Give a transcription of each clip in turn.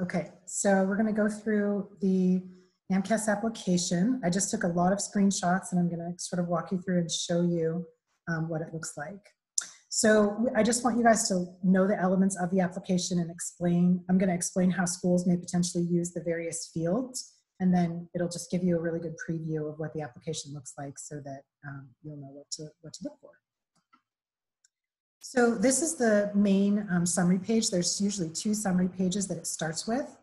Okay, so we're gonna go through the AMCAS application. I just took a lot of screenshots and I'm gonna sort of walk you through and show you um, what it looks like. So I just want you guys to know the elements of the application and explain, I'm gonna explain how schools may potentially use the various fields and then it'll just give you a really good preview of what the application looks like so that um, you'll know what to, what to look for. So this is the main um, summary page. There's usually two summary pages that it starts with.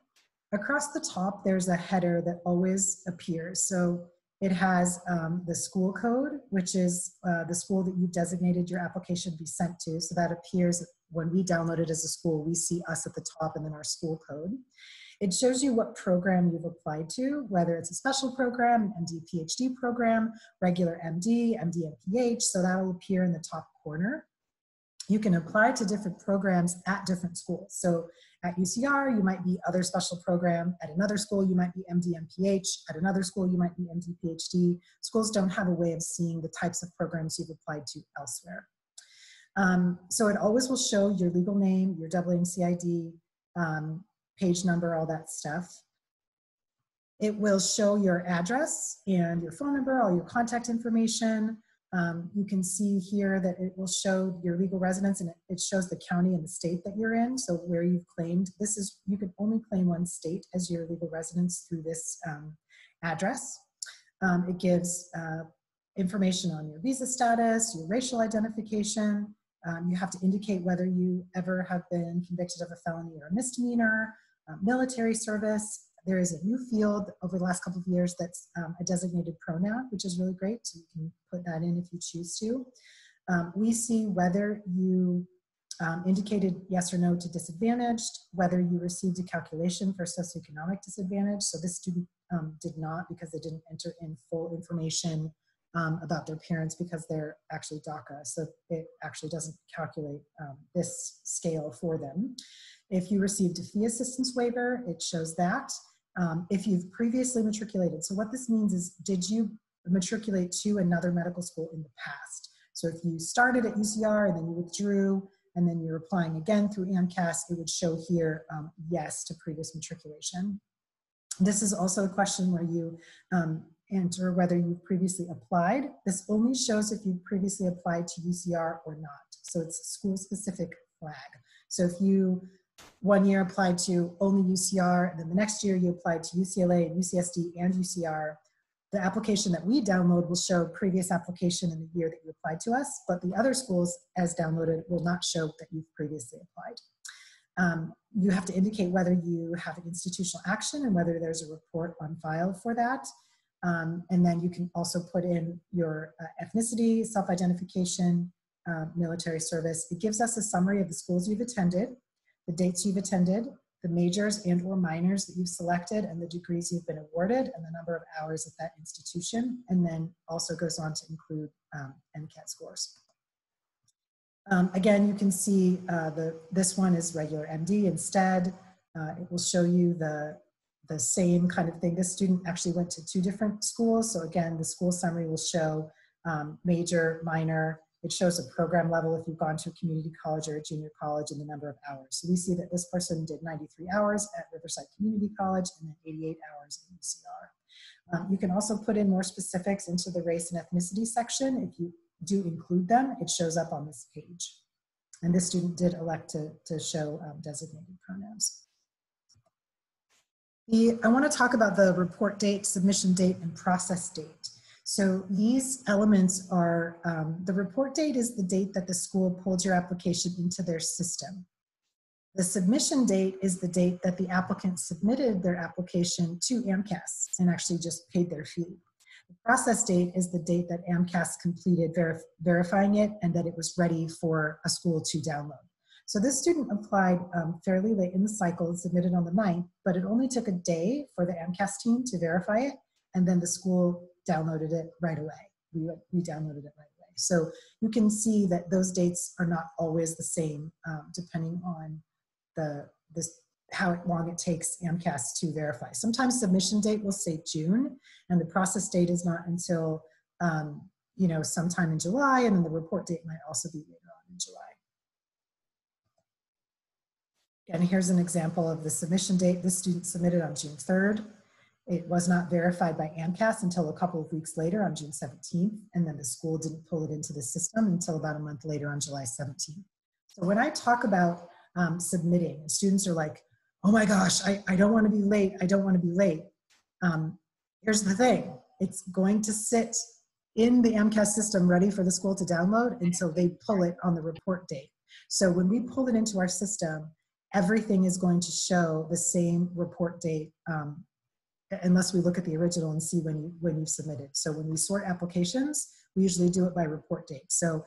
Across the top, there's a header that always appears. So it has um, the school code, which is uh, the school that you designated your application to be sent to. So that appears when we download it as a school, we see us at the top and then our school code. It shows you what program you've applied to, whether it's a special program, MD PhD program, regular MD, MD and PH, so that'll appear in the top corner. You can apply to different programs at different schools. So at UCR, you might be other special program. At another school, you might be MD MPH. At another school, you might be MD PhD. Schools don't have a way of seeing the types of programs you've applied to elsewhere. Um, so it always will show your legal name, your AAMC ID, um, page number, all that stuff. It will show your address and your phone number, all your contact information. Um, you can see here that it will show your legal residence and it, shows the county and the state that you're in. So where you've claimed, this is, you can only claim one state as your legal residence through this um, address. Um, it gives uh, information on your visa status, your racial identification. Um, you have to indicate whether you ever have been convicted of a felony or a misdemeanor, uh, military service. There is a new field over the last couple of years that's um, a designated pronoun, which is really great. So you can put that in if you choose to. Um, we see whether you um, indicated yes or no to disadvantaged, whether you received a calculation for socioeconomic disadvantage. So this student um, did not because they didn't enter in full information um, about their parents because they're actually DACA. So it actually doesn't calculate um, this scale for them. If you received a fee assistance waiver, it shows that. Um, if you've previously matriculated, so what this means is, did you matriculate to another medical school in the past? So if you started at UCR and then you withdrew, and then you're applying again through AMCAS, it would show here um, yes to previous matriculation. This is also a question where you um, enter whether you've previously applied. This only shows if you've previously applied to UCR or not. So it's school specific flag. So if you one year applied to only UCR, and then the next year you applied to UCLA and UCSD and UCR. The application that we download will show previous application in the year that you applied to us, but the other schools as downloaded will not show that you've previously applied. Um, you have to indicate whether you have an institutional action and whether there's a report on file for that. Um, and then you can also put in your uh, ethnicity, self-identification, uh, military service. It gives us a summary of the schools you've attended, the dates you've attended, the majors and or minors that you've selected and the degrees you've been awarded and the number of hours at that institution, and then also goes on to include um, MCAT scores. Um, again, you can see uh, the, this one is regular MD instead. Uh, it will show you the, the same kind of thing. This student actually went to two different schools. So again, the school summary will show um, major, minor, it shows a program level if you've gone to a community college or a junior college and the number of hours. So we see that this person did 93 hours at Riverside Community College and then 88 hours at UCR. Um, you can also put in more specifics into the race and ethnicity section. If you do include them, it shows up on this page. And this student did elect to, to show um, designated pronouns. The, I want to talk about the report date, submission date, and process date. So these elements are, um, the report date is the date that the school pulled your application into their system. The submission date is the date that the applicant submitted their application to AMCAS and actually just paid their fee. The process date is the date that AMCAS completed verif verifying it and that it was ready for a school to download. So this student applied um, fairly late in the cycle and submitted on the 9th, but it only took a day for the AMCAS team to verify it, and then the school downloaded it right away. We, we downloaded it right away. So you can see that those dates are not always the same um, depending on the this how long it takes AMCAS to verify. Sometimes submission date will say June and the process date is not until um, you know sometime in July and then the report date might also be later on in July. And here's an example of the submission date. This student submitted on June 3rd. It was not verified by AMCAS until a couple of weeks later on June 17th, and then the school didn't pull it into the system until about a month later on July 17th. So when I talk about um, submitting, students are like, oh my gosh, I, I don't want to be late. I don't want to be late. Um, here's the thing. It's going to sit in the AMCAS system ready for the school to download until they pull it on the report date. So when we pull it into our system, everything is going to show the same report date um, unless we look at the original and see when you when you've submitted. So when we sort applications, we usually do it by report date. So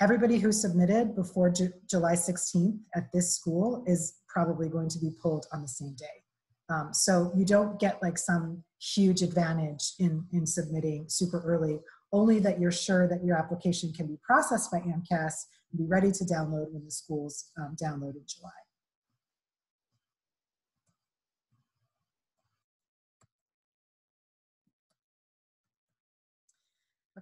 everybody who submitted before Ju July 16th at this school is probably going to be pulled on the same day. Um, so you don't get like some huge advantage in, in submitting super early, only that you're sure that your application can be processed by AMCAS and be ready to download when the schools um, download in July.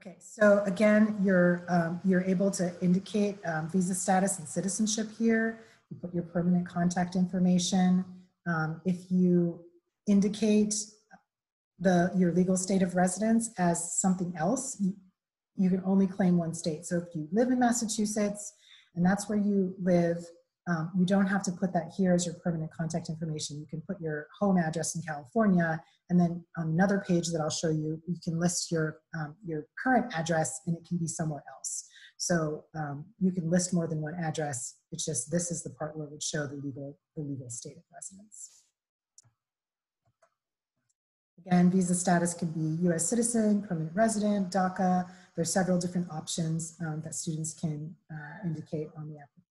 Okay, so again, you're, um, you're able to indicate um, visa status and citizenship here. You put your permanent contact information. Um, if you indicate the, your legal state of residence as something else, you, you can only claim one state. So if you live in Massachusetts and that's where you live, um, you don't have to put that here as your permanent contact information. You can put your home address in California, and then on another page that I'll show you, you can list your, um, your current address and it can be somewhere else. So um, you can list more than one address. It's just this is the part where it would show the legal, the legal state of residence. Again, visa status can be US citizen, permanent resident, DACA. There's several different options um, that students can uh, indicate on the application.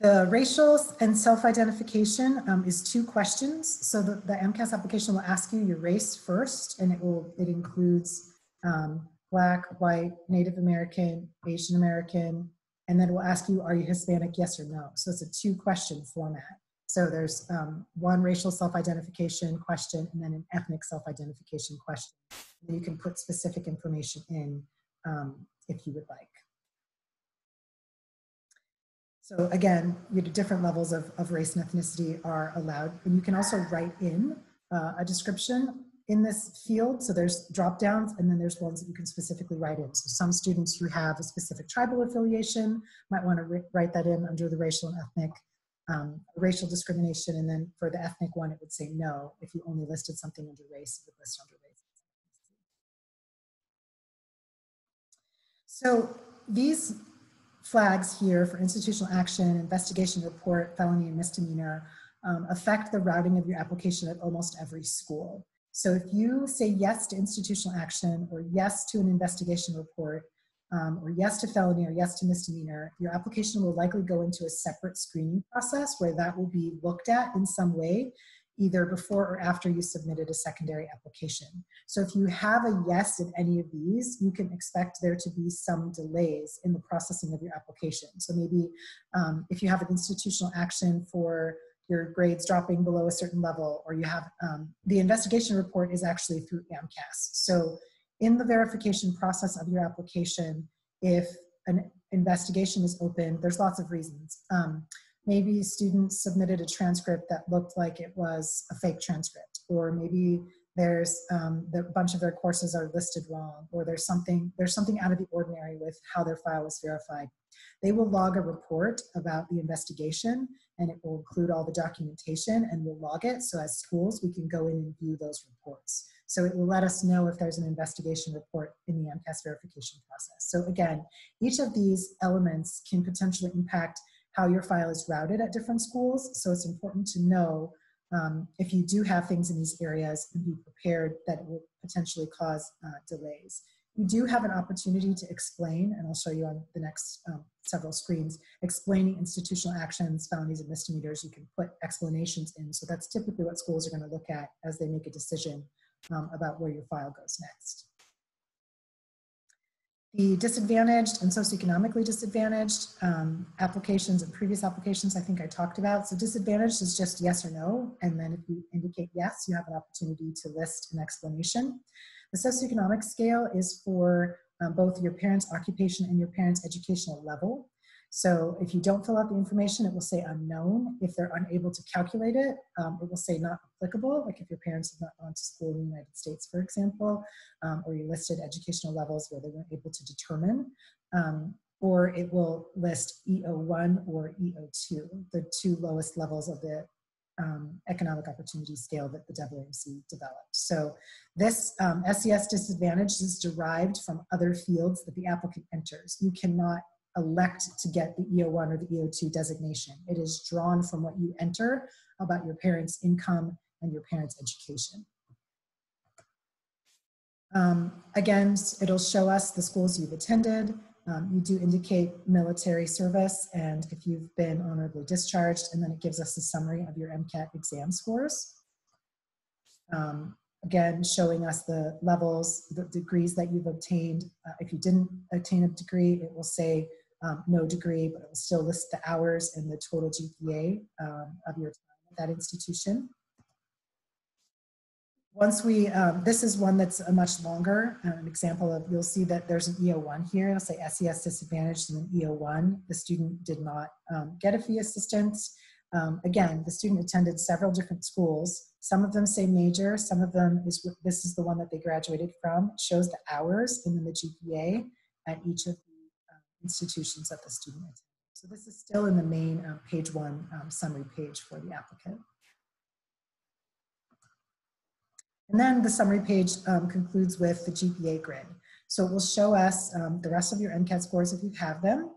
The racial and self-identification um, is two questions. So the, the AMCAS application will ask you your race first, and it will it includes um, Black, White, Native American, Asian American, and then it will ask you, are you Hispanic, yes or no? So it's a two question format. So there's um, one racial self-identification question and then an ethnic self-identification question. And you can put specific information in um, if you would like. So again, you know, different levels of, of race and ethnicity are allowed. And you can also write in uh, a description in this field. So there's drop downs and then there's ones that you can specifically write in. So some students who have a specific tribal affiliation might want to write that in under the racial and ethnic um, racial discrimination. And then for the ethnic one, it would say no. If you only listed something under race, it would list under race. So these flags here for institutional action, investigation report, felony and misdemeanor um, affect the routing of your application at almost every school. So if you say yes to institutional action or yes to an investigation report um, or yes to felony or yes to misdemeanor, your application will likely go into a separate screening process where that will be looked at in some way either before or after you submitted a secondary application. So if you have a yes in any of these, you can expect there to be some delays in the processing of your application. So maybe um, if you have an institutional action for your grades dropping below a certain level, or you have um, the investigation report is actually through AMCAS. So in the verification process of your application, if an investigation is open, there's lots of reasons. Um, maybe students submitted a transcript that looked like it was a fake transcript, or maybe there's um, the bunch of their courses are listed wrong, or there's something there's something out of the ordinary with how their file was verified. They will log a report about the investigation, and it will include all the documentation, and we'll log it. So as schools, we can go in and view those reports. So it will let us know if there's an investigation report in the AMCAS verification process. So again, each of these elements can potentially impact how your file is routed at different schools. So it's important to know um, if you do have things in these areas and be prepared that it will potentially cause uh, delays. You do have an opportunity to explain, and I'll show you on the next um, several screens, explaining institutional actions, felonies, and misdemeanors. You can put explanations in. So that's typically what schools are going to look at as they make a decision um, about where your file goes next. The disadvantaged and socioeconomically disadvantaged um, applications and previous applications I think I talked about. So disadvantaged is just yes or no. And then if you indicate yes, you have an opportunity to list an explanation. The socioeconomic scale is for um, both your parents' occupation and your parents' educational level. So if you don't fill out the information, it will say unknown. If they're unable to calculate it, um, it will say not applicable, like if your parents have not gone to school in the United States, for example, um, or you listed educational levels where they weren't able to determine, um, or it will list EO1 or EO2, the two lowest levels of the um, economic opportunity scale that the AAMC developed. So this um, SES disadvantage is derived from other fields that the applicant enters. You cannot elect to get the EO1 or the EO2 designation. It is drawn from what you enter about your parents' income and your parents' education. Um, again, it'll show us the schools you've attended. Um, you do indicate military service and if you've been honorably discharged, and then it gives us a summary of your MCAT exam scores. Um, again, showing us the levels, the degrees that you've obtained. Uh, if you didn't attain a degree, it will say um, no degree, but it will still list the hours and the total GPA um, of your time at that institution. Once we, um, this is one that's a much longer, an example of, you'll see that there's an EO1 here, it'll say SES disadvantaged and an EO1. The student did not um, get a fee assistance. Um, again, the student attended several different schools. Some of them say major, some of them is, this is the one that they graduated from, shows the hours and then the GPA at each of institutions that the student. So this is still in the main um, page one um, summary page for the applicant. And then the summary page um, concludes with the GPA grid. So it will show us um, the rest of your MCAT scores if you have them,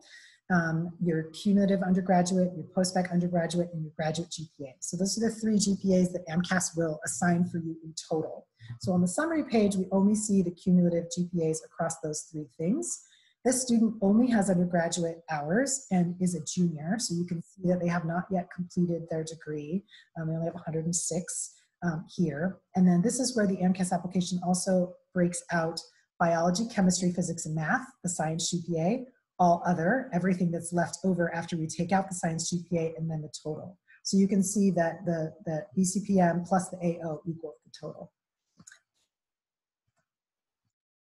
um, your cumulative undergraduate, your post-bac undergraduate, and your graduate GPA. So those are the three GPAs that AMCAS will assign for you in total. So on the summary page, we only see the cumulative GPAs across those three things. This student only has undergraduate hours and is a junior, so you can see that they have not yet completed their degree. Um, they only have 106 um, here. And then this is where the AMCAS application also breaks out biology, chemistry, physics, and math, the science GPA, all other, everything that's left over after we take out the science GPA and then the total. So you can see that the, the BCPM plus the AO equals the total.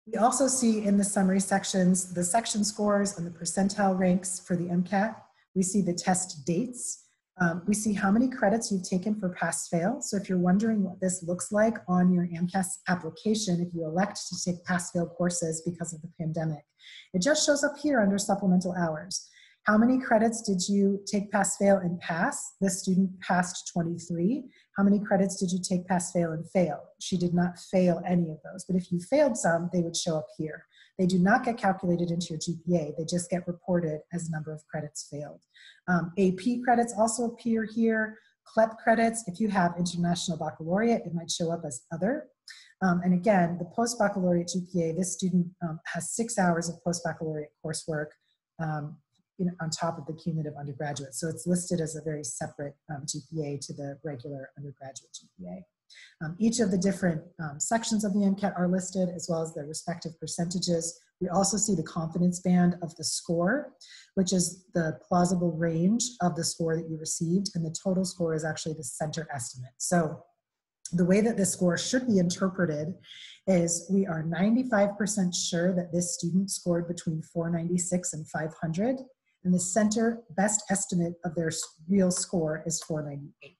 We also see in the summary sections the section scores and the percentile ranks for the MCAT. We see the test dates. Um, we see how many credits you've taken for pass fail. So if you're wondering what this looks like on your AMCAS application, if you elect to take pass fail courses because of the pandemic, it just shows up here under supplemental hours. How many credits did you take pass fail and pass? This student passed 23. How many credits did you take pass fail and fail? She did not fail any of those, but if you failed some, they would show up here. They do not get calculated into your GPA, they just get reported as number of credits failed. Um, AP credits also appear here. CLEP credits, if you have international baccalaureate, it might show up as other. Um, and again, the post-baccalaureate GPA, this student um, has six hours of post-baccalaureate coursework um, you know, on top of the cumulative undergraduate. So it's listed as a very separate um, GPA to the regular undergraduate GPA. Um, each of the different um, sections of the MCAT are listed as well as their respective percentages. We also see the confidence band of the score, which is the plausible range of the score that you received, and the total score is actually the center estimate. So the way that this score should be interpreted is we are 95% sure that this student scored between 496 and 500 and the center best estimate of their real score is 498.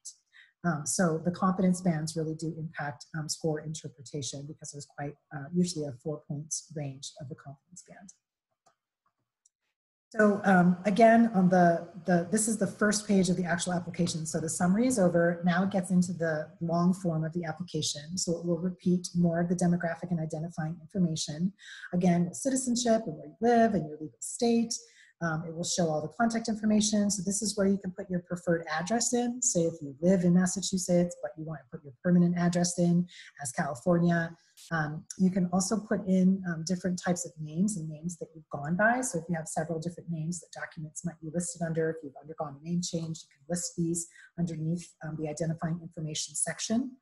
Um, so the confidence bands really do impact um, score interpretation because there's quite uh, usually a four points range of the confidence band. So um, again, on the, the, this is the first page of the actual application. So the summary is over. Now it gets into the long form of the application. So it will repeat more of the demographic and identifying information. Again, citizenship and where you live and your legal state, um, it will show all the contact information. So this is where you can put your preferred address in. Say if you live in Massachusetts, but you want to put your permanent address in as California. Um, you can also put in um, different types of names and names that you've gone by. So if you have several different names that documents might be listed under, if you've undergone a name change, you can list these underneath um, the identifying information section.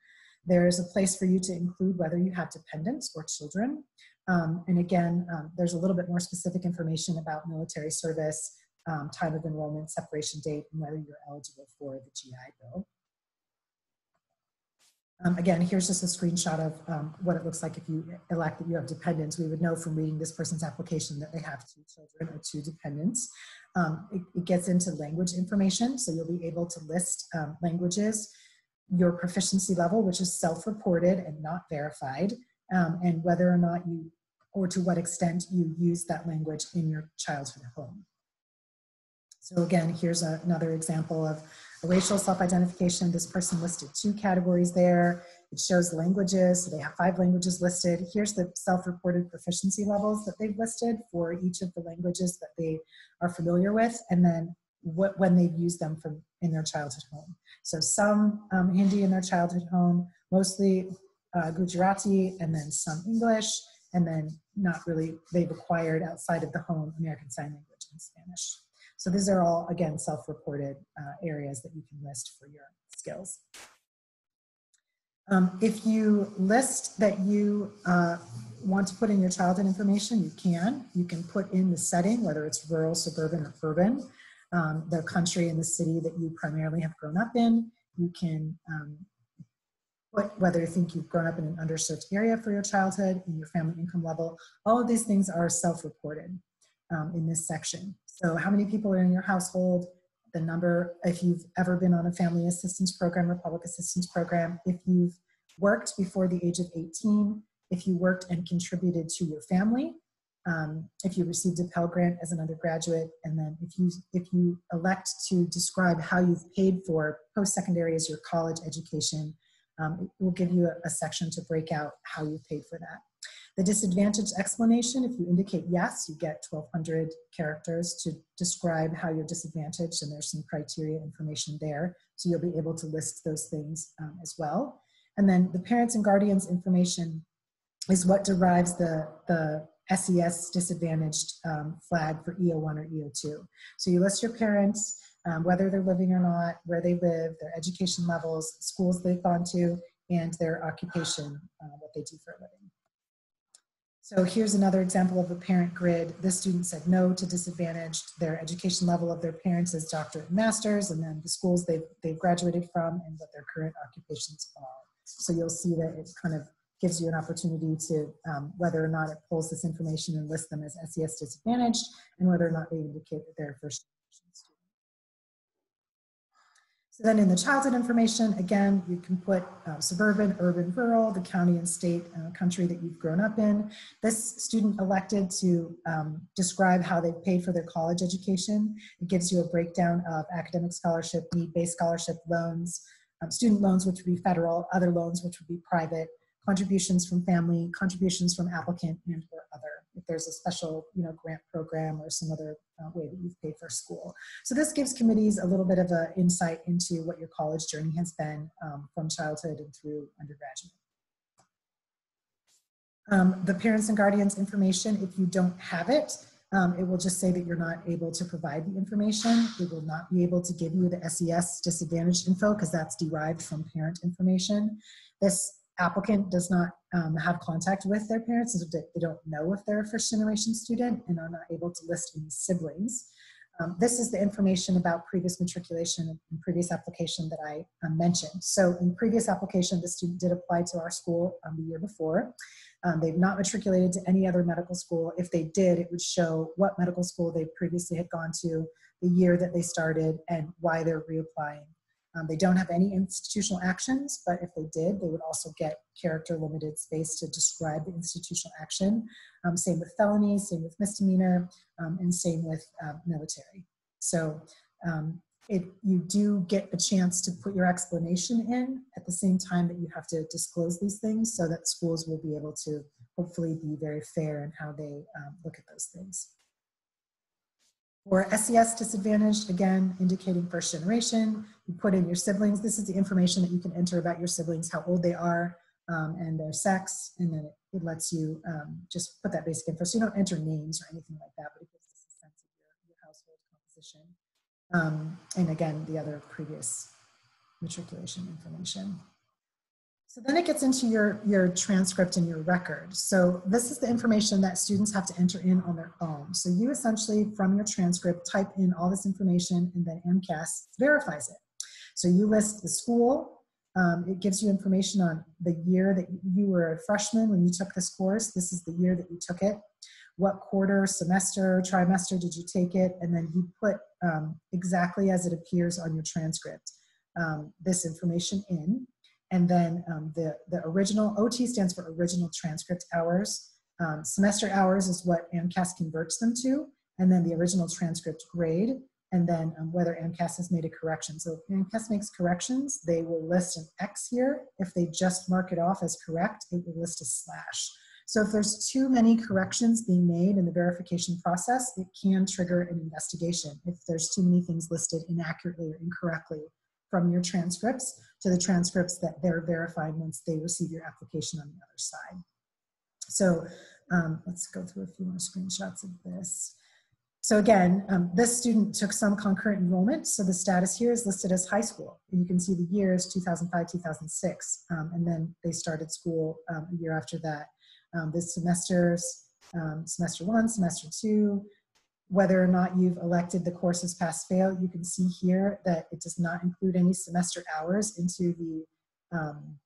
There is a place for you to include whether you have dependents or children. Um, and again, um, there's a little bit more specific information about military service, um, time of enrollment, separation date, and whether you're eligible for the GI Bill. Um, again, here's just a screenshot of um, what it looks like if you elect that you have dependents. We would know from reading this person's application that they have two children or two dependents. Um, it, it, gets into language information, so you'll be able to list languages, your proficiency level, which is self-reported and not verified, um, and whether or not you, or to what extent you use that language in your childhood home. So again, here's a, another example of a racial self-identification. This person listed two categories there. It shows languages, so they have five languages listed. Here's the self-reported proficiency levels that they've listed for each of the languages that they are familiar with, and then what, when they've used them from in their childhood home. So some um, Hindi in their childhood home, mostly uh, Gujarati, and then some English, and then not really, they've acquired outside of the home American Sign Language and Spanish. So these are all, again, self-reported uh, areas that you can list for your skills. Um, if you list that you uh, want to put in your childhood information, you can. You can put in the setting, whether it's rural, suburban, or urban, um, the country and the city that you primarily have grown up in. You can um, whether you think you've grown up in an underserved area for your childhood and your family income level. All of these things are self-reported um, in this section. So how many people are in your household, the number, if you've ever been on a family assistance program or public assistance program, if you've worked before the age of 18, if you worked and contributed to your family, um, if you received a Pell Grant as an undergraduate, and then if you, if you elect to describe how you've paid for post-secondary as your college education, um, it will give you a, a section to break out how you paid for that. The disadvantaged explanation, if you indicate yes, you get 1200 characters to describe how you're disadvantaged and there's some criteria information there. So you'll be able to list those things um, as well. And then the parents and guardians information is what derives the, the SES disadvantaged um, flag for EO1 or EO2. So you list your parents, um, whether they're living or not, where they live, their education levels, schools they've gone to, and their occupation, uh, what they do for a living. So here's another example of a parent grid. This student said no to disadvantaged. Their education level of their parents is doctorate and master's, and then the schools they've, they've graduated from and what their current occupations are. So you'll see that it kind of gives you an opportunity to um, whether or not it pulls this information and lists them as SES disadvantaged, and whether or not they indicate that they're first Then in the childhood information, again, you can put uh, suburban, urban, rural, the county and state uh, country that you've grown up in. This student elected to um, describe how they've paid for their college education. It gives you a breakdown of academic scholarship, need-based scholarship loans, um, student loans, which would be federal, other loans, which would be private, contributions from family, contributions from applicant and or other, if there's a special you know, grant program or some other uh, way that you've paid for school. So this gives committees a little bit of an insight into what your college journey has been um, from childhood and through undergraduate. Um, the parents and guardians information, if you don't have it, um, it will just say that you're not able to provide the information. It will not be able to give you the SES disadvantaged info because that's derived from parent information. This applicant does not um, have contact with their parents, so they don't know if they're a first generation student and are not able to list any siblings. Um, this is the information about previous matriculation and previous application that I um, mentioned. So in previous application, the student did apply to our school um, the year before. Um, they've not matriculated to any other medical school. If they did, it would show what medical school they previously had gone to, the year that they started, and why they're reapplying um, they don't have any institutional actions, but if they did, they would also get character limited space to describe the institutional action. Um, same with felonies, same with misdemeanor, um, and same with um, military. So um, it, you do get a chance to put your explanation in at the same time that you have to disclose these things so that schools will be able to hopefully be very fair in how they um, look at those things. For SES disadvantaged, again, indicating first generation, you put in your siblings. This is the information that you can enter about your siblings, how old they are, um, and their sex, and then it, it lets you um, just put that basic info. So you don't enter names or anything like that, but it gives us a sense of your, your household composition. Um, and again, the other previous matriculation information. So then it gets into your, your transcript and your record. So this is the information that students have to enter in on their own. So you essentially, from your transcript, type in all this information and then AMCAS verifies it. So you list the school, Um, it gives you information on the year that you were a freshman when you took this course. This is the year that you took it. What quarter, semester, trimester did you take it? And then you put um, exactly as it appears on your transcript um, this information in. And then um, the, the original, OT stands for original transcript hours. Um, semester hours is what AMCAS converts them to. And then the original transcript grade and then um, whether AMCAS has made a correction. So if AMCAS makes corrections, they will list an X here. If they just mark it off as correct, it will list a slash. So if there's too many corrections being made in the verification process, it can trigger an investigation if there's too many things listed inaccurately or incorrectly from your transcripts to the transcripts that they're verifying once they receive your application on the other side. So um, let's go through a few more screenshots of this. So again, um, this student took some concurrent enrollment, so the status here is listed as high school. And you can see the years 2005, 2006, um, and then they started school um, a year after that. Um, this semester's um, semester one, semester two, whether or not you've elected the courses pass fail, you can see here that it does not include any semester hours into the um,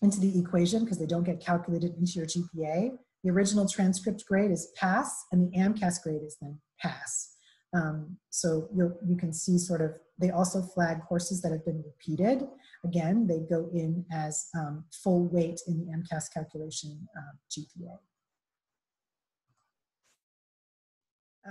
into the equation because they don't get calculated into your GPA. The original transcript grade is pass, and the AMCAS grade is then pass. Um, so you you can see sort of, they also flag courses that have been repeated. Again, they go in as um, full weight in the AMCAS calculation uh, GPA.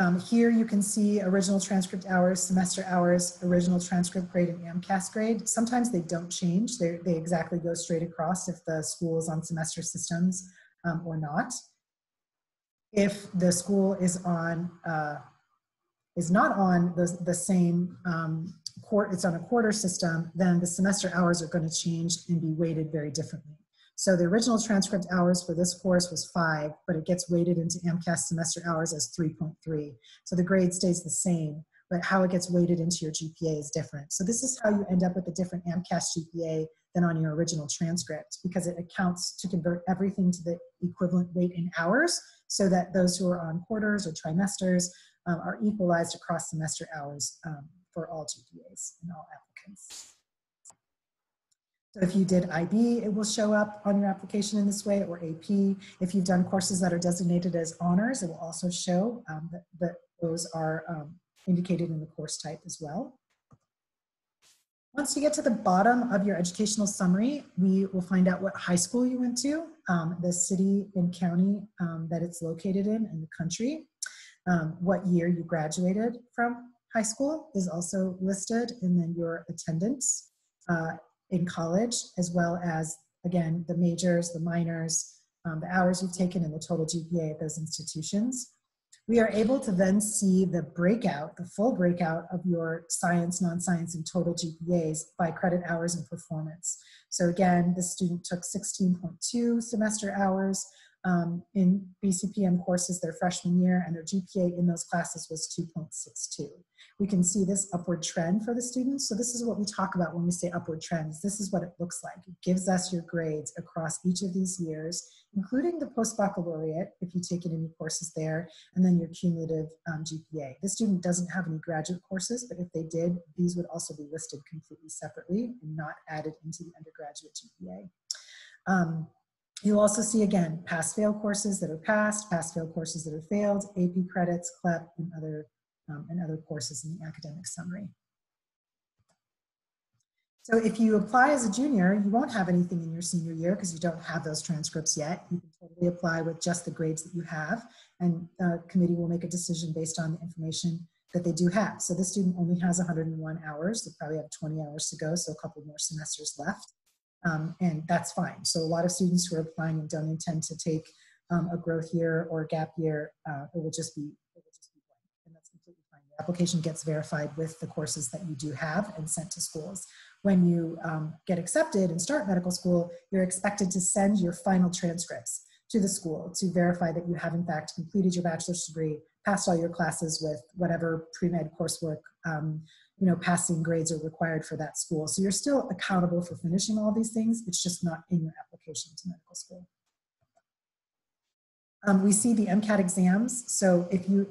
Um, here you can see original transcript hours, semester hours, original transcript grade, and AMCAS grade. Sometimes they don't change. They, they exactly go straight across if the school is on semester systems um, or not. If the school is on uh, is not on the, the same um, court, it's on a quarter system, then the semester hours are going to change and be weighted very differently. So the original transcript hours for this course was five, but it gets weighted into AMCAS semester hours as 3.3. So the grade stays the same, but how it gets weighted into your GPA is different. So this is how you end up with a different AMCAS GPA than on your original transcript because it accounts to convert everything to the equivalent weight in hours so that those who are on quarters or trimesters um, are equalized across semester hours um, for all GPAs and all applicants. So if you did IB, it will show up on your application in this way, or AP. If you've done courses that are designated as honors, it will also show um, that, that, those are um, indicated in the course type as well. Once you get to the bottom of your educational summary, we will find out what high school you went to, um, the city and county um, that it's located in, and the country. Um, what year you graduated from high school is also listed, and then your attendance uh, in college, as well as, again, the majors, the minors, um, the hours you've taken, and the total GPA at those institutions. We are able to then see the breakout, the full breakout of your science, non-science, and total GPAs by credit hours and performance. So again, the student took 16.2 semester hours, um, in BCPM courses their freshman year, and their GPA in those classes was 2.62. We can see this upward trend for the students. So this is what we talk about when we say upward trends. This is what it looks like. It gives us your grades across each of these years, including the post-baccalaureate, if you take any courses there, and then your cumulative um, GPA. This student doesn't have any graduate courses, but if they did, these would also be listed completely separately and not added into the undergraduate GPA. Um, You'll also see again, pass-fail courses that are passed, pass-fail courses that are failed, AP credits, CLEP, and other, um, and other courses in the academic summary. So if you apply as a junior, you won't have anything in your senior year because you don't have those transcripts yet. You can totally apply with just the grades that you have, and the committee will make a decision based on the information that they do have. So this student only has 101 hours. They probably have 20 hours to go, so a couple more semesters left. Um, and that's fine. So a lot of students who are applying and don't intend to take um, a growth year or gap year, uh, it will just be it will just be blank, and that's completely fine. The application gets verified with the courses that you do have and sent to schools. When you um, get accepted and start medical school, you're expected to send your final transcripts to the school to verify that you have in fact completed your bachelor's degree, passed all your classes with whatever pre-med coursework um, you know, passing grades are required for that school. So you're still accountable for finishing all these things. It's just not in your application to medical school. Um, we see the MCAT exams. So if you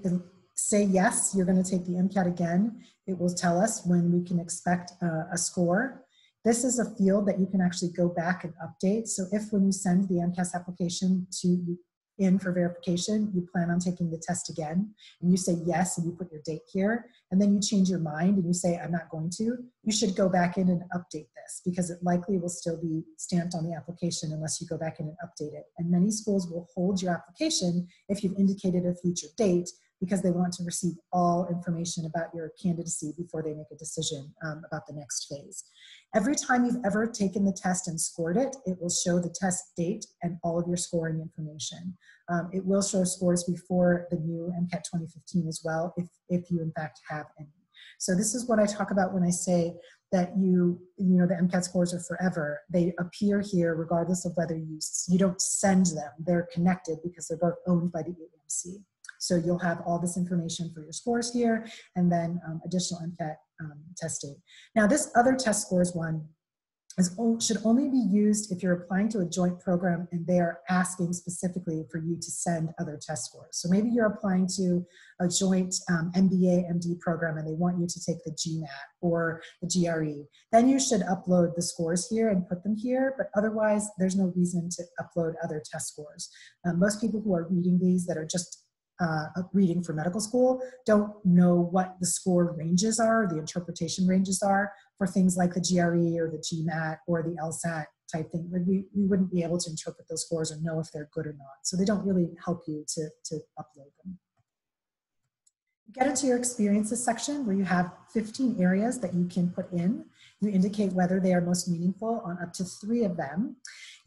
say yes, you're going to take the MCAT again, it will tell us when we can expect uh, a score. This is a field that you can actually go back and update. So if when you send the AMCAS application to in for verification, you plan on taking the test again, and you say yes, and you put your date here, and then you change your mind and you say, I'm not going to, you should go back in and update this because it likely will still be stamped on the application unless you go back in and update it. And many schools will hold your application if you've indicated a future date because they want to receive all information about your candidacy before they make a decision um, about the next phase. Every time you've ever taken the test and scored it, it will show the test date and all of your scoring information. Um, it will show scores before the new MCAT 2015 as well, if, if you in fact have any. So this is what I talk about when I say that you, you know, the MCAT scores are forever. They appear here regardless of whether you, you don't send them. They're connected because they're both owned by the AAMC. So you'll have all this information for your scores here and then um, additional MCAT um, testing. Now this other test scores one is, should only be used if you're applying to a joint program and they are asking specifically for you to send other test scores. So maybe you're applying to a joint um, MBA, MD program and they want you to take the GMAT or the GRE. Then you should upload the scores here and put them here, but otherwise there's no reason to upload other test scores. Um, most people who are reading these that are just uh, reading for medical school don't know what the score ranges are, the interpretation ranges are for things like the GRE or the GMAT or the LSAT type thing. We, we wouldn't be able to interpret those scores or know if they're good or not. So they don't really help you to, to upload them. Get into your experiences section where you have 15 areas that you can put in. You indicate whether they are most meaningful on up to three of them.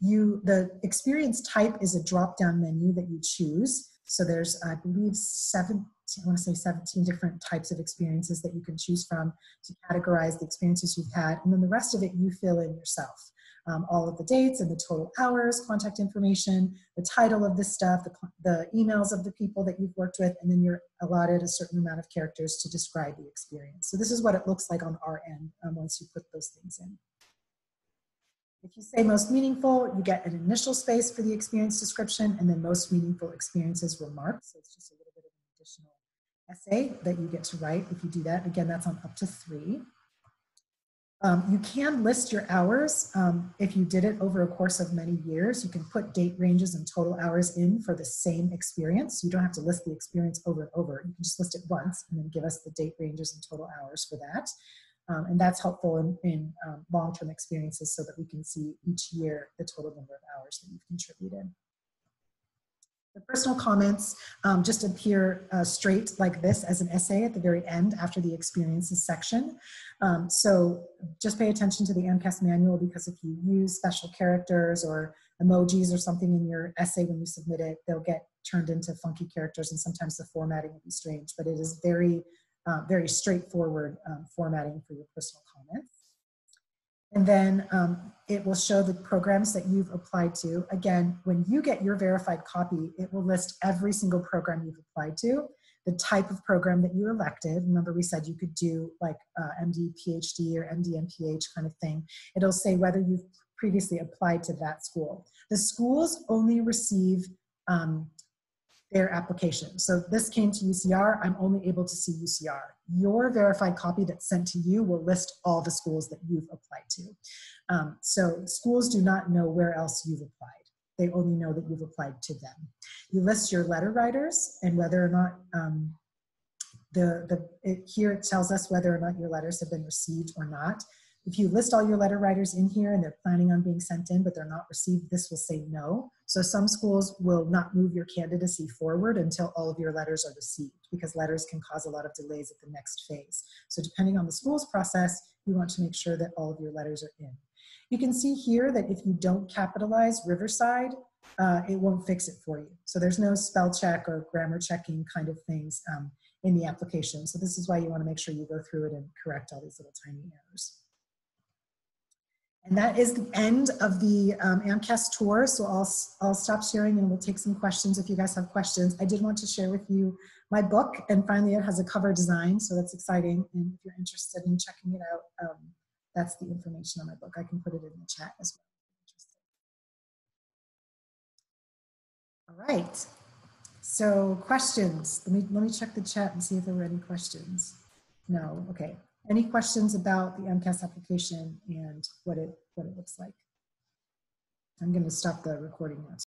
You, the experience type is a drop-down menu that you choose. So there's, I believe, seven, I want to say 17 different types of experiences that you can choose from to categorize the experiences you've had. And then the rest of it you fill in yourself. Um, all of the dates and the total hours, contact information, the title of the stuff, the, the emails of the people that you've worked with, and then you're allotted a certain amount of characters to describe the experience. So this is what it looks like on our end um, once you put those things in. You say most meaningful, you get an initial space for the experience description and then most meaningful experiences remarks. So it's just a little bit of an additional essay that you get to write if you do that. Again, that's on up to three. Um, you can list your hours um, if you did it over a course of many years. You can put date ranges and total hours in for the same experience. You don't have to list the experience over and over. You can just list it once and then give us the date ranges and total hours for that. Um, and that's helpful in, in um, long-term experiences so that we can see each year the total number of hours that you've contributed. The personal comments um, just appear uh, straight like this as an essay at the very end after the experiences section. Um, so just pay attention to the AMCAS manual because if you use special characters or emojis or something in your essay when you submit it, they'll get turned into funky characters and sometimes the formatting will be strange, but it is very uh, very straightforward um, formatting for your personal comments. And then um, it will show the programs that you've applied to. Again, when you get your verified copy, it will list every single program you've applied to, the type of program that you elected. Remember we said you could do like uh, MD, PhD or MD MPH kind of thing. It'll say whether you've previously applied to that school. The schools only receive um, their application. So this came to UCR, I'm only able to see UCR. Your verified copy that's sent to you will list all the schools that you've applied to. Um, so schools do not know where else you've applied. They only know that you've applied to them. You list your letter writers and whether or not um, the, the it, here it tells us whether or not your letters have been received or not. If you list all your letter writers in here and they're planning on being sent in, but they're not received, this will say no. So some schools will not move your candidacy forward until all of your letters are received because letters can cause a lot of delays at the next phase. So depending on the school's process, you want to make sure that all of your letters are in. You can see here that if you don't capitalize Riverside, uh, it won't fix it for you. So there's no spell check or grammar checking kind of things um, in the application. So this is why you want to make sure you go through it and correct all these little tiny errors. And that is the end of the um, AMCAS tour. So I'll, I'll stop sharing and we'll take some questions if you guys have questions. I did want to share with you my book and finally it has a cover design. So that's exciting. And if you're interested in checking it out, um, that's the information on my book. I can put it in the chat as well. All right. So questions. Let me let me check the chat and see if there were any questions. No. Okay. Any questions about the AMCAS application and what it, what it looks like? I'm going to stop the recording now.